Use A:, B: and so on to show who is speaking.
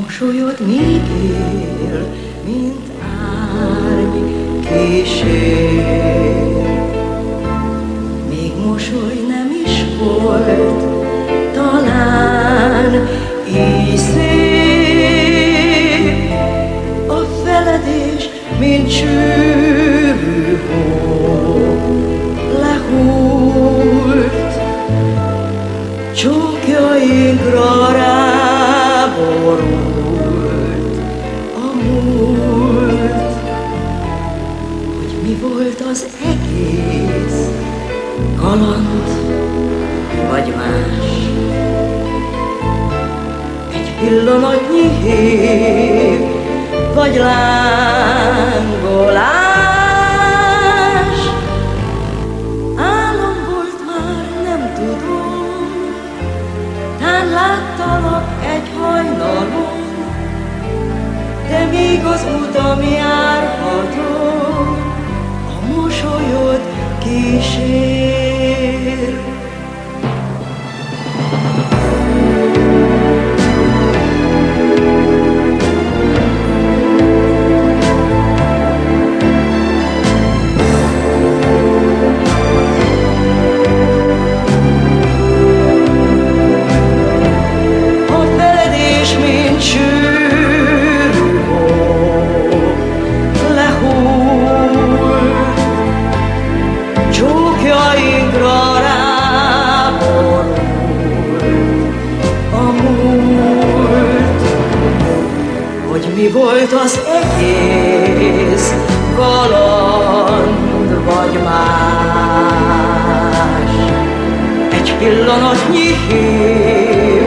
A: mosolyod még él, mint árny kísér. Még mosoly nem is volt, talán így szép. A feledés, mint sűrű hó, lehúlt, csókjainkra ráborult a múlt, hogy mi volt az egész, kaland vagy más. Egy pillanatnyi hív, vagy lángolás. Még az utam járhatom, a mosolyod kísér. Mi volt az egész kaland vagy más. Egy pillanatnyi hív,